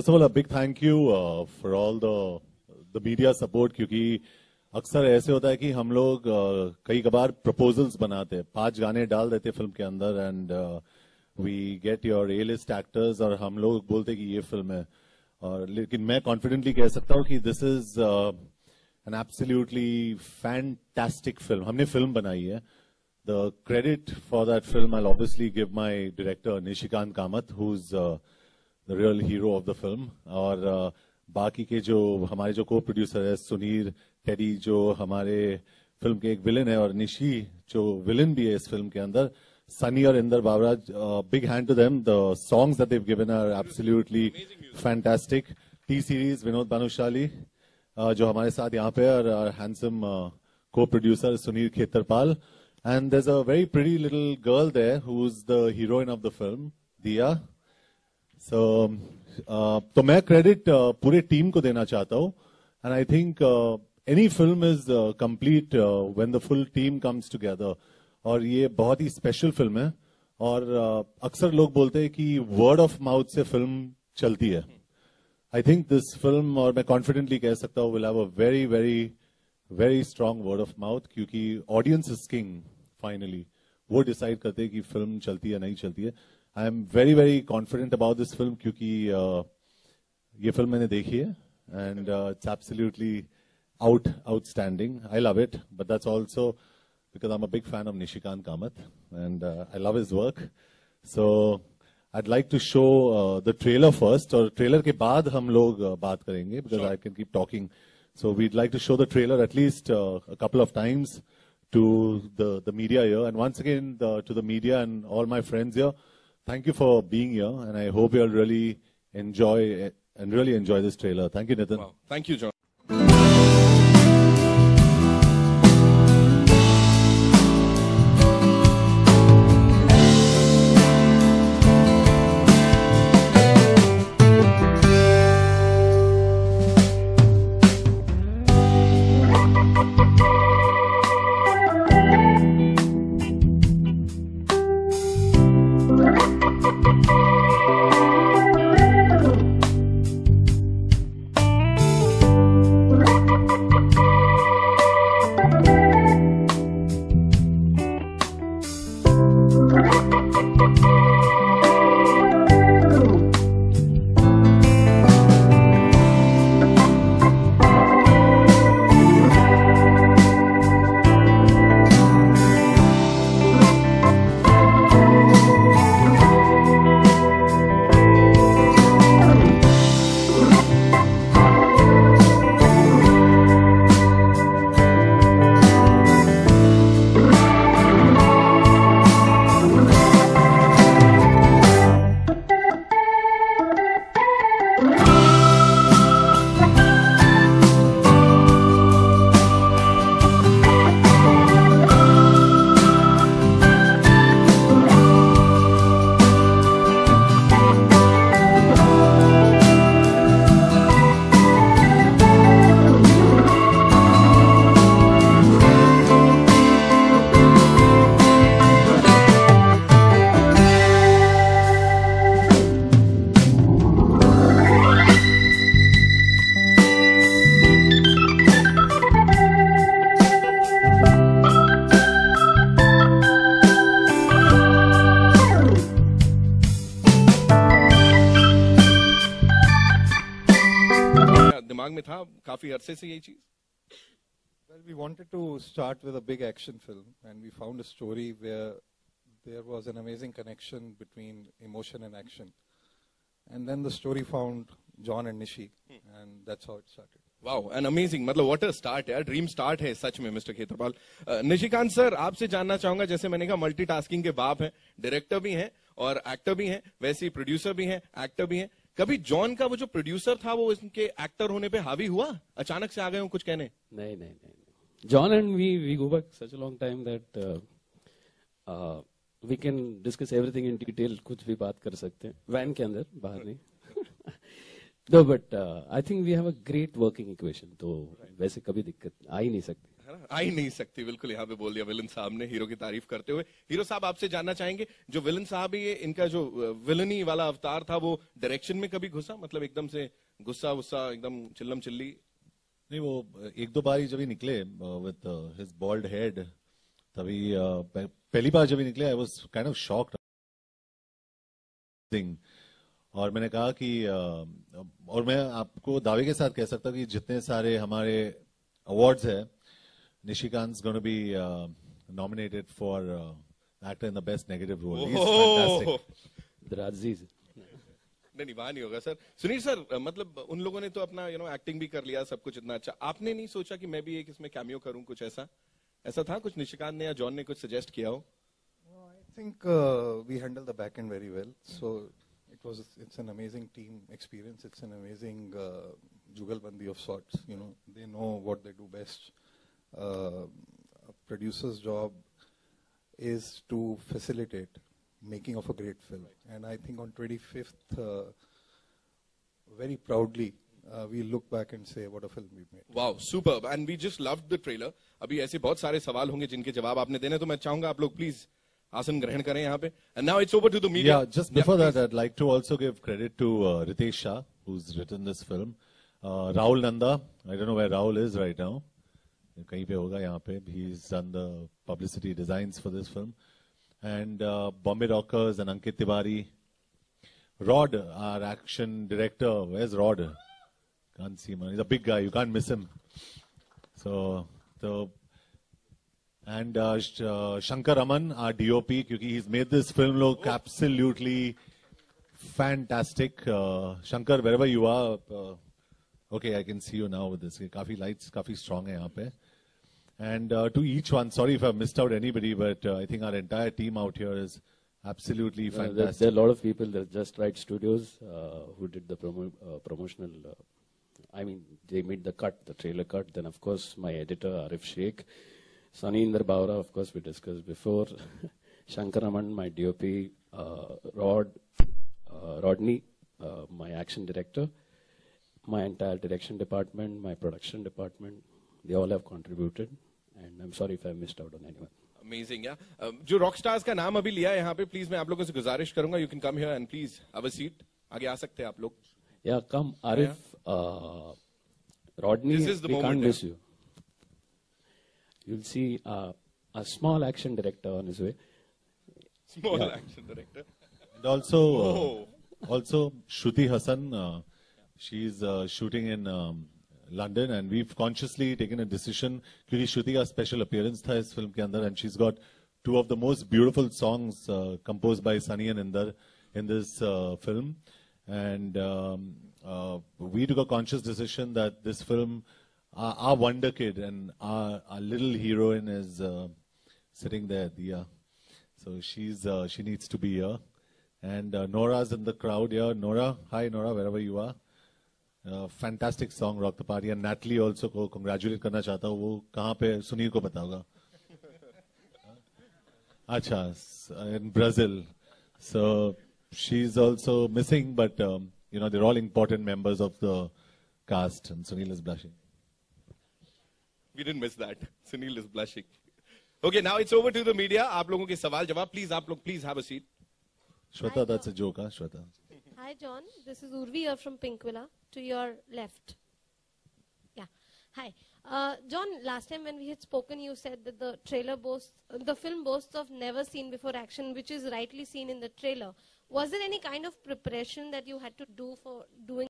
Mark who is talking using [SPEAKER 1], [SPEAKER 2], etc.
[SPEAKER 1] First of all a big thank you for all the the media support क्योंकि अक्सर ऐसे होता है कि हम लोग uh, कई कबार प्रपोजल्स बनाते हैं। पाँच गाने डाल देते फ़िल्म के अंदर and we get your A list actors और हम लोग बोलते कि ये फ़िल्म है। और लेकिन मैं कॉन्फिडेंटली कह सकता हूँ कि this is an absolutely fantastic film हमने फ़िल्म बनाई है। The credit for that film I obviously give my director Nishikant Kamat who is the real hero of the film और uh, बाकी के जो हमारे जो को प्रोड्यूसर है सुनीर टेडी जो हमारे फ़िल्म के एक विलन है और निशी जो विलन भी है इस फ़िल्म के अंदर सनी और Inder बाबराज big hand to them the songs that they've given are absolutely fantastic T Series Vinod Bhanushali जो हमारे साथ यहाँ पे और handsome co-producer Sunil Khetarpal. And there's a very pretty little girl there who's the heroine of the film दिया सो तो मैं credit पूरे टीम को देना चाहता हूँ। And I think any film is complete when the full team comes together और ये बहुत ही स्पेशल फ़िल्म है। और uh, अक्सर लोग बोलते हैं कि वर्ड ऑफ़ माउथ से फ़िल्म चलती है। आई थिंक दिस फ़िल्म और मैं कॉन्फिडेंटली कह सकता हूँ will have a very very very strong word of mouth क्योंकि ऑडियंस इज़ किंग फाइनली वो डिसाइड करते हैं कि फ़िल्म चलती है नहीं चलती है। I am very very confident about this film क्योंकि uh, ये फिल्म मैंने देखी है and it's absolutely out outstanding I love it but that's also because I'm a big fan of Nishikant Kamath and uh, I love his work. So I'd like to show uh, the trailer first और trailer के बाद हम लोग uh, बात करेंगे because I can keep talking. So we'd like to show the trailer at least uh, a couple of times to the, the media here. And once again, the, to the media and all my friends here, thank you for being here. And I hope you'll really enjoy and really enjoy this trailer. Thank you, Nathan.
[SPEAKER 2] Wow. Thank you, John. दिमाग में था काफ़ी अरसे से यही चीज़
[SPEAKER 3] Well, we wanted to start with a big action film, and we found a story where there was an amazing connection between emotion and action. And then the story found John and Nishi, hmm. and that's how it started.
[SPEAKER 2] Wow an amazing मतलब what a start है dream start है सच में mister Khetarpal uh, Nishikant sir आपसे जानना चाहूँगा जैसे मैंने कहा मल्टीटास्किंग के बाप हैं डायरेक्टर भी हैं और एक्टर भी हैं वैसे ही प्रोड्यूसर भी हैं एक्टर भी हैं कभी जॉन का वो जो प्रोड्यूसर था वो इनके एक्टर होने पे हावी हुआ? अचानक से आ गए हो कुछ कहने।
[SPEAKER 4] नहीं नहीं नहीं John and we we go back such a long time that we can discuss everything in detail कुछ भी बात कर सकते हैं। वैन के अंदर बाहर नहीं। दो but I think we have a great working equation तो वैसे कभी दिक्कत आ ही नहीं सकती।
[SPEAKER 2] है ना? आ ही नहीं सकती, बिल्कुल यहाँ पे बोल दिया विलन साहब ने हीरो की तारीफ़ करते हुए। हीरो साहब आपसे जानना चाहेंगे, जो विलन साहब ये, इनका जो विलनी वाला अवतार था, वो डायरेक्शन में कभी घुसा? मतलब एकदम से गुस्सा वुस्सा, एकदम चिल्लम चिल्ली?
[SPEAKER 1] नहीं, वो एक दो बार ही जब ही निकले विद हिज बॉल्ड हेड तभी पहली बार जब ही निकले I was kind of shocked और मैंने कहा कि और मैं आपको दावे के साथ कह सकता हूँ कि जितने सारे हमारे अवार्ड्स है Nishikant's going to be uh, nominated for uh, actor in the
[SPEAKER 2] best
[SPEAKER 4] negative
[SPEAKER 2] role. Oh. He's fantastic. Drazi. नहीं वहाँ नहीं होगा सर। सुनील सर मतलब उन लोगों ने तो अपना यू नो एक्टिंग भी कर लिया सब कुछ इतना अच्छा। आपने नहीं सोचा कि मैं भी एक इसमें कैमियो करूँ कुछ ऐसा? ऐसा था? कुछ निशिकांत ने या जॉन ने कुछ सजेस्ट किया हो?
[SPEAKER 3] I think we handle the back end very well so it was it's an amazing team experience it's an amazing jugalbandi of sorts you know they know what they do best Uh, a producer's job is to facilitate making of a great film. And I think on 25th, uh, very proudly, uh, we look back and say what a film we made.
[SPEAKER 2] Wow super and we just loved the trailer अभी ऐसे बहुत सारे सवाल होंगे जिनके जवाब आपने देने तो मैं चाहूंगा आप लोग प्लीज आसन ग्रहण करें यहाँ पे and now it's over to the media
[SPEAKER 1] Yeah, just before that, I'd like to also give credit to uh, Ritesh Shah, who's written this film. Uh, Rahul Nanda, I don't know where Rahul is right now. कहीं पे होगा यहाँ पे. He is done the publicity design for this film and Bombay Rockers and Ankit Tiwari Rod our action director was Rod can't see man is a guy you can miss him so तो and Shankar Aman our DOP क्योंकि he is made this film look absolutely fantastic Shankar wherever you are okay I can see you now this काफ़ी lights काफ़ी strong है यहाँ पे. And uh, to each one, sorry if I've missed out anybody, but uh, I think our entire team out here is absolutely
[SPEAKER 4] Uh, there,
[SPEAKER 1] fantastic.
[SPEAKER 4] there are a lot of people. that Just Right Studios uh, who did the promo, uh, promotional. Uh, I mean, they made the cut, the trailer cut. Then, of course, my editor Arif Sheikh, Sunny Inder Baura, of course, we discussed before. Shankar Raman, my DOP, uh, Rod, uh, Rodney, uh, my action director, my entire direction department, my production department. They all have contributed, and I'm sorry if I missed out on anyone.
[SPEAKER 2] Amazing या जो rock stars का नाम अभी लिया है यहाँ पे please मैं आप लोगों से गुजारिश करूंगा you can come here and please have a seat आगे आ सकते हैं आप लोग
[SPEAKER 4] Yeah, come, Arif, uh, Rodney,
[SPEAKER 2] This is the
[SPEAKER 4] we
[SPEAKER 2] moment,
[SPEAKER 4] can't
[SPEAKER 2] yeah.
[SPEAKER 4] miss you. You'll see uh, a small action director on his way.
[SPEAKER 2] Small
[SPEAKER 4] Yeah.
[SPEAKER 2] Action director
[SPEAKER 1] And also,
[SPEAKER 2] Oh.
[SPEAKER 1] uh, also Shruti Hassan, uh, she's uh, shooting in um, London, and we've consciously taken a decision क्योंकि श्रुति का special appearance था इस film के अंदर, and she's got two of the most beautiful songs uh, composed by Sunny and Inder in this uh, film, and um, uh, we took a conscious decision that this film, our, our wonder kid and our, our little heroine is uh, sitting there, Diya. So she's uh, she needs to be here. And uh, Nora's in the crowd here. Nora, hi Nora, wherever you are. Fantastic song rock the party and Natalie also को congratulate करना चाहता हूँ। वो कहाँ पे सुनील को बताऊँगा अच्छा in Brazil so she is also missing but you know there all important members of the cast and Sunil is blushing
[SPEAKER 2] we didn't miss that Sunil is blushing okay now it's over to the media आप लोगों के सवाल जवाब please आप लोग please have a seat
[SPEAKER 1] Shweta that's a joke Shweta
[SPEAKER 5] Hi, John. This is Urvi here from Pinkvilla. To your left. Yeah. Hi. Uh, John, last time when we had spoken, you said that the trailer boasts, uh, the film boasts of never seen before action, which is rightly seen in the trailer. Was there any kind of preparation that you had to do for doing?